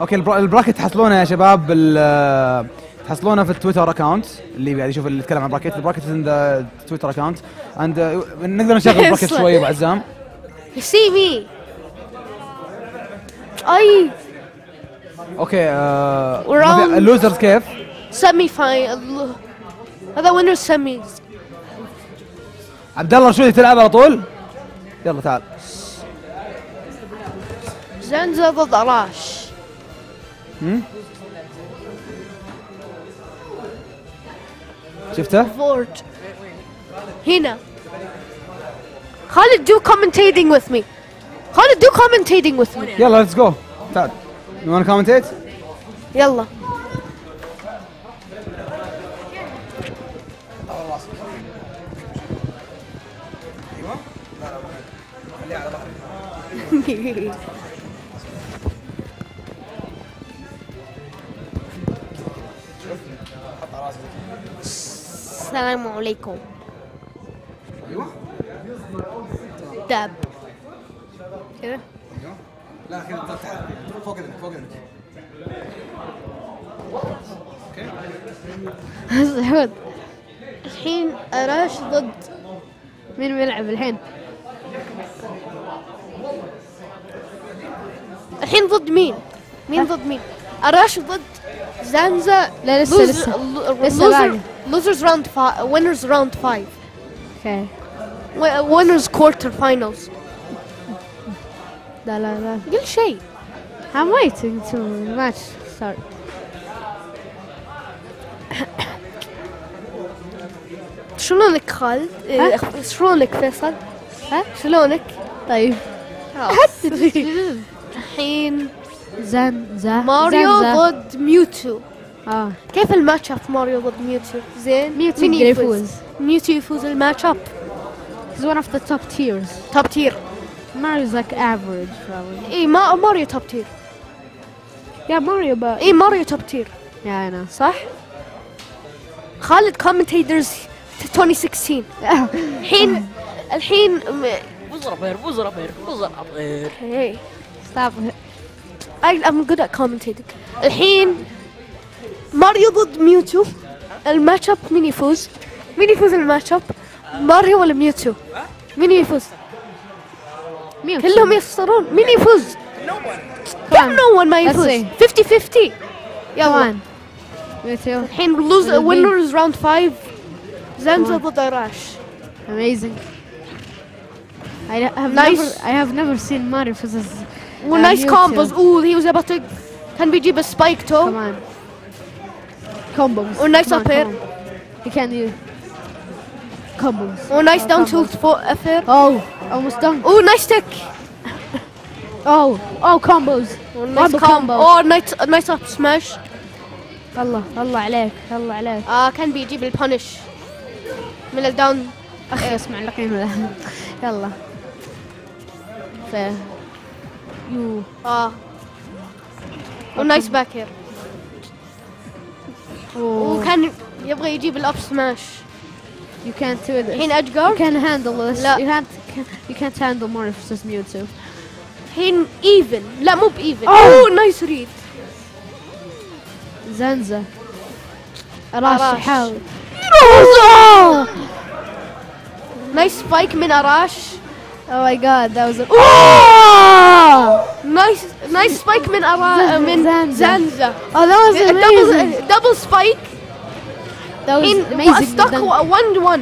أوكي البرا- البراكت تحصلونه يا شباب بال تحصلونه في التويتر اكونت اللي قاعد يشوف اللي يتكلم عن براكت البراكت ان ذا تويتر اكونت عند نقدر نشغل براكت شوي ابو عزام see me. أي أوكي آه اللوزرز كيف؟ سيمي فاين هذا وينر سيميز عبد الله شو تلعب على طول؟ يلا تعال زنزة ضد أراش هم؟ شفته؟ فورد هنا خالد do commentating with me خالد do commentating with me يلا ليتس جو تعال You wanna commentate? يلا السلام عليكم. أيوه. داب كذا لا كذا فوق فوق سعود الحين أراش ضد مين بيلعب الحين؟ الحين ضد مين؟ مين ضد مين؟ أراش ضد زانزا لا، لسه- لسه. لسه باقي. لوزرز راوند وينرز راوند 5 اوكي وينرز كوارتر فاينلز لا لا لا قل شيء I'm waiting to match start شلونك خالد؟ ها؟ إيه، شلونك فيصل؟ ها؟ شلونك؟ طيب الحين زنزة ماريو زنزة. ضد ميوتو آه. كيف الماتش اب ماريو ضد ميوتو؟ زين ميوتو مين يفوز؟ يفوز ميوتو يفوز الماتش اب He's one of the top tiers. توب تير Mario's like average probably. اي ما ماريو توب تير Yeah Mario but اي ماريو توب تير Yeah I know. صح؟ خالد كومنتيترز 2016 الحين الحين م- بوزربير بوزربير بوزربير hey. Stop. I, I'm good at commentating الحين ماريو ضد ميوتو الماتش اب مين يفوز؟ مين يفوز الماتش اب؟ ماريو ولا ميوتو؟ مين يفوز؟ Mewtwo كلهم يخسرون مين يفوز؟ كيف نو ون ما Let's يفوز؟ see. 50 50 Come يلا on Mewtwo الحين لوز Will it be- وينرز راوند 5 زنزا Come ضد اراش Amazing I have Nice. never I have never seen Mario versus ونايس Mewtwo. كومبوز اوه هي was about to كان بيجيب سبايك Come تو on Combos ونايس Come on, up here. come on. He can do combos ونايس Oh, داون combos. تلت فوق افير Oh almost done اوه نايس تك Oh oh combos نايس Double كومبو combo. اوه نايس نايس اب سماش الله الله عليك الله عليك آه كان بيجيب البانش من الداون اخي اسمع لقيم يلا ف يو آه ونايس باك هير أوه. وكان يبغى يجيب الأب سماش you can't do this. الحين you ادجار can't handle this. لا. you can't you can't handle versus Mewtwo. الحين ايفن لا مو بايفن. اوه نايس ريد زنزة راش أراش. يحاول نايس سبايك من اراش Oh my god that was a نايس نايس سبايك من أرا زن- من زنزة. زنزة Oh that was amazing دبل دبل سبايك That was الحين amazing ستوك من 1 1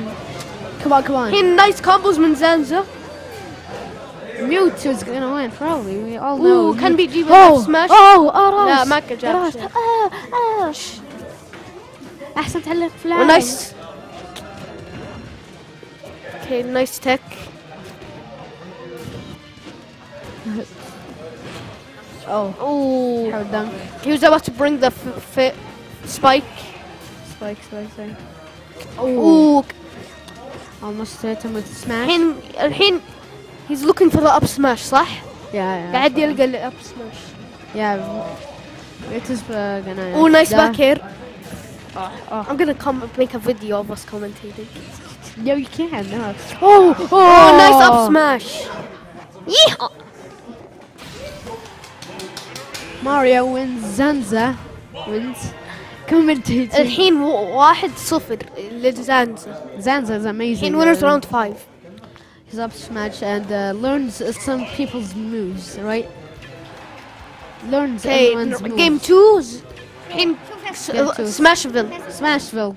Come on come on الحين نايس كومبوز من زنزة Mewtwo's gonna win probably we all know اوه كان Mew- بيجيب Oh سماش oh أراش لا ما كان جاب أراش شيء. آه آه أحسن تعلق فلاي ونايس اوكي نايس تك Oh اوه حاول dunk he was about to bring the f- f- spike spike spike spike اوه almost hit him with smash الحين الحين he's looking for the up smash صح؟ yeah yeah قاعد يلقى ال up smash yeah it is uh, gonna اوه نايس da- باك هير oh. I'm gonna come make a video of us commentating. Yo, you can't. No. Oh, oh, Oh, nice up smash. Yeehaw. Mario wins. Zanza wins. Commentating. الحين و- واحد صفر لزانزا Zanza is amazing. الحين winners uh, round 5 He's up smash and uh, learns uh, some people's moves, right? Learns اوكي everyone's moves. جيم 2 الحين Game two. سماشفيل Smashville.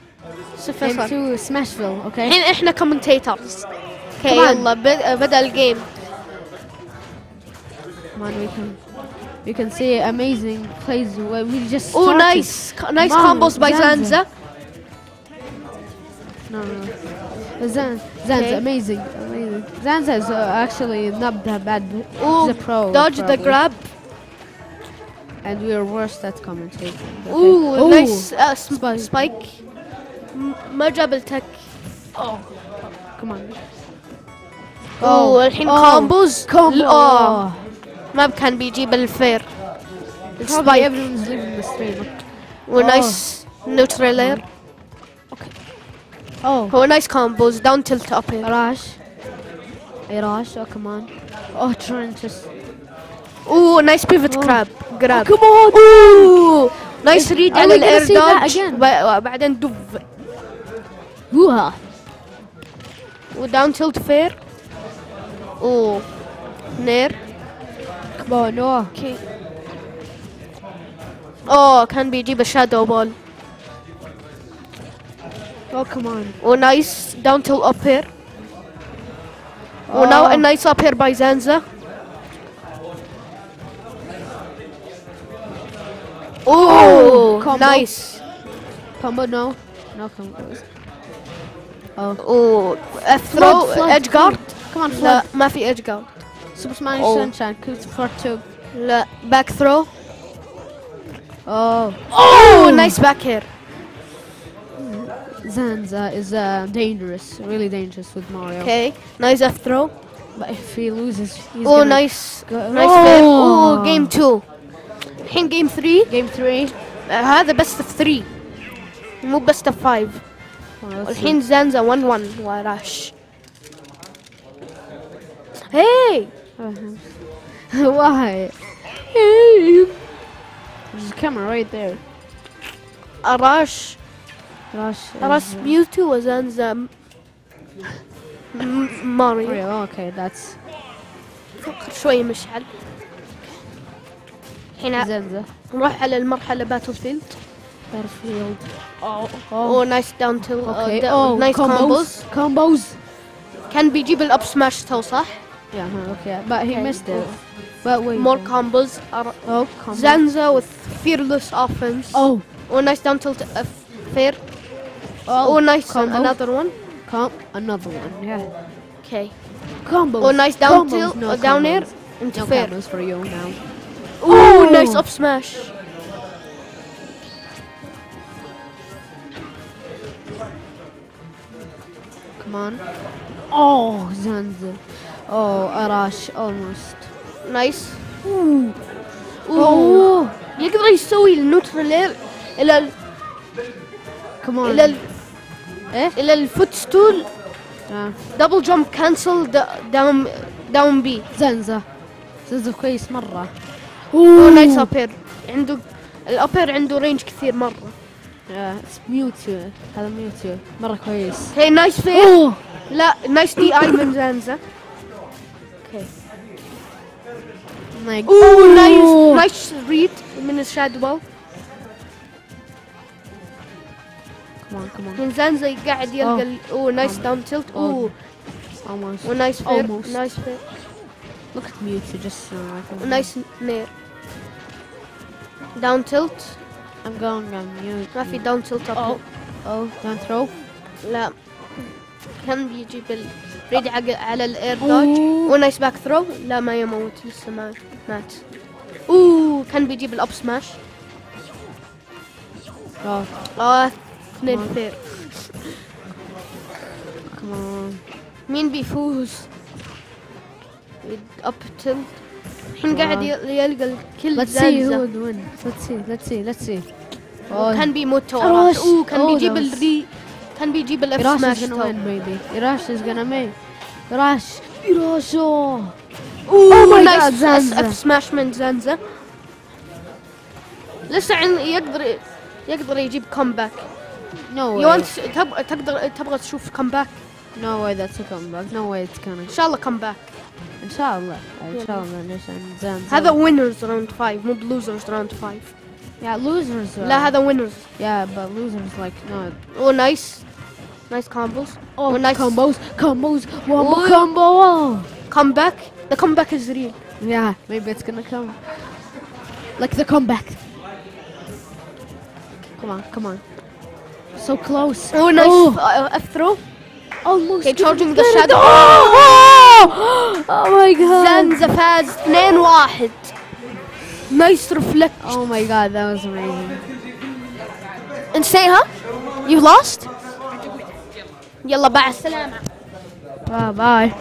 صفر Game صفر two, Smashville. Okay. الحين احنا كومنتيترز اوكي Come on. يلا بد- بدا الجيم Come on, we can. We can see amazing plays. where We just. اوه started. نايس نايس Wow, كومبوز باي Zanza. زانزا No, no. no. Zan, Zan's Okay. amazing, amazing. Zanza is uh, actually not that bad. but He's اوه a pro. دوج ذا probably. جراب And we are worst at commentating. okay? اوه Ooh. نايس Spike. سبايك ما جاب التك Come on. اوه الحين Oh. كومبوز Combo. اوه ماب كان بيجيب الفير السبايك ونايس أوكي هو نايس كومبوز داون تلت اب راش اي راش أو كمان اوه ترنتس اوه نايس بيفت كراب كمان اوه نايس ريد على الاير دوج هوها وداون تلت فير اوه نير Come on. No. اوكي اوه كان بيجيب الشادو بول Oh, come on. ونايس داون تل اب هير وناو Oh. نايس اب هير باي زانزا اوه combo. نايس Combo. No. No combos. Oh. اوه اف ثرو Flood, flood, ايدج جارد Come on, لا flood. ما في ايدج جارد Super Smash Oh. Sunshine. Could for two. لا باك ثرو Oh. اوه نايس باك هير Zanza is uh, dangerous, really dangerous with Mario. اوكي نايس اف ثرو But if he loses, he's اوه gonna نايس go- نايس فير Oh. اوه جيم 2 الحين جيم 3 Game three. هذا بست اوف 3 مو بست اوف 5 Come on, let's والحين زانزا 1 1 وراش هاي see. Why? There's a camera right there. أراش Rush. أراش is, uh, ميوتو وزانزا م- م- ماريو Mario. Okay, that's فكر شوي مشعل الحين Zanza. نروح على المرحلة باتل فيلد Battlefield. اوه نايس داون تل Okay. Oh, نايس كومبوز combos. Combos. كان بيجيب الاب سماش تو صح؟ yeah, no, okay. But he okay, missed it. Oh. But wait. More combos. Oh, combos. Zanza with fearless offense. Oh. Oh, nice down tilt. Uh, fair. Oh, oh nice. Uh, combo. Another one. Com another one. Yeah. Okay. Combo. Oh, nice down combos. tilt. No uh, down combos. air. And no fair. combos for you now. Ooh, oh, nice up smash. Come on. Oh, Zanza. Oh, Arash, almost. Nice. Ooh. Oh. يقدر يسوي النوترال اير إلى ال on. إلى ال إيه؟ إلى الفوت ستول آه. دبل جامب كانسل داون داون بي زنزة زنزة كويس مرة. اوه نايس ابير عنده الابير عنده رينج كثير مرة Yeah, ميوتيو هذا ميوتيو مرة كويس. هي نايس فير لا نايس دي اي من زانزا أوكي اوه نايس نايس ريد من الشادو come on. من زانزا قاعد يلقى اوه نايس داون تلت اوه. ونايس فير. نايس فير Look at Mewtwo just uh, like a- ونايس نير داون تلت I'm going on mute. ما في داون تلت اب Oh, don't throw. لا. كان بيجيب الريد على الاير دوج. ونايس باك ثرو لا ما يموت. لسه ما مات. اوه كان بيجيب الاب سماش Oh, آه اثنين. فير. مين بيفوز؟ اب تلت الحين قاعد يلقى الكل زلزة. هو كان بيموت توراس أوه كان بيجيب الري كان بيجيب الاف سماش وين بيبي از gonna make. ايراش ايراشو اوه ماي جاد زنزة اف من زنزة لسه يقدر يقدر يجيب كومباك نو no تقدر تبغى تشوف كومباك No way that's a comeback. No way it's coming. ان شاء الله كومباك إن شاء الله. إن شاء الله نشان زين. هذا وينرز راوند 5 مو بلوزرز راوند 5 Yeah, losers. uh, لا هذا وينرز Yeah, but losers like no. او نايس نايس كومبوز Oh, nice. combos, combos, one more Oh. combo. Oh. كومباك ذا كومباك از ريل Yeah, maybe it's gonna come. Like the comeback. Come on, come on. So close. او نايس اف ثرو Almost. Okay, charging Get the it. shadow. Oh! oh my god. زنزة فاز 2 1 نايس ريفلكت Oh my god, that was amazing. And say, huh? You lost? يلا مع السلامة. Bye bye.